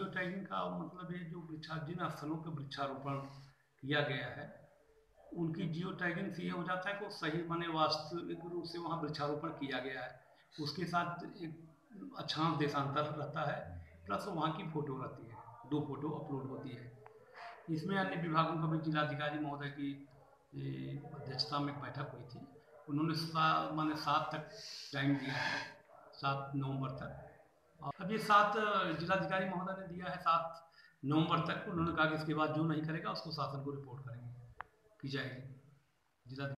जो टैगिंग का मतलब ये जो वृक्षा जिन स्थलों पे वृक्षारोपण किया गया है उनकी जियो टैगिंग से ये हो जाता है कि सही माने वास्तविक रूप से वहाँ वृक्षारोपण किया गया है। उसके साथ एक अच्छा देशांतर रहता है प्लस वहाँ की फ़ोटो रहती है। दो फ़ोटो अपलोड होती है। इसमें अन्य विभागों का भी जिलाधिकारी महोदय की अध्यक्षता में बैठक हुई थी। उन्होंने सा माने सात तक टाइम दिया है सात नवंबर तक। अब ये सात जिलाधिकारी महोदय ने दिया है सात नवंबर तक। उन्होंने कहा कि इसके बाद जो नहीं करेगा, उसको शासन को रिपोर्ट करेंगे। की जाएगी। जिला